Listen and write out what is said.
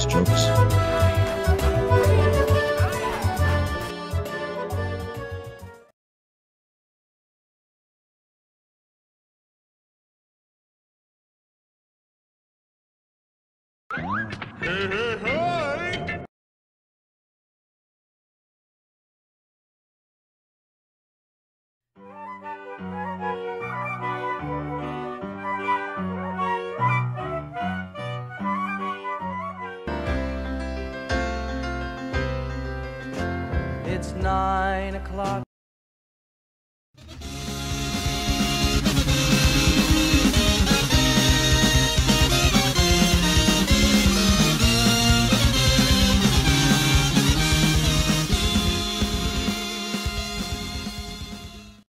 Alex Jokes. Mm-hmm. It's nine o'clock.